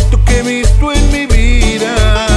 bonito que he visto en mi vida.